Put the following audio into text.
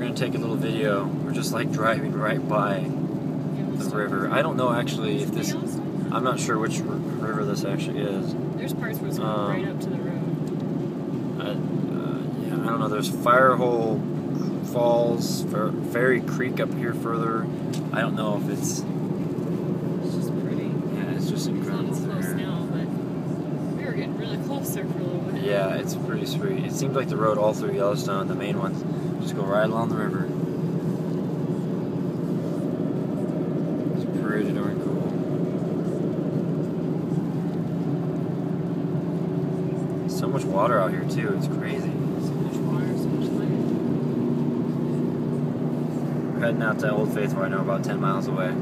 gonna take a little video. We're just like driving right by the river. I don't know actually if this. I'm not sure which river this actually is. There's parts where it's going Um, right up to the road. I, uh, yeah, I don't know. There's Firehole Falls, Fer- Fairy Creek up here further. I don't know if it's. It's just pretty. Yeah, it's just incredible. as close now, but we were getting really close there for a little bit. Yeah, it's pretty sweet. It seems like the road all through Yellowstone, the main ones, just go right along the river. It's pretty darn cool. So much water out here too. It's crazy. So much water, so much land. We're heading out to Old Faithful. I know about ten miles away.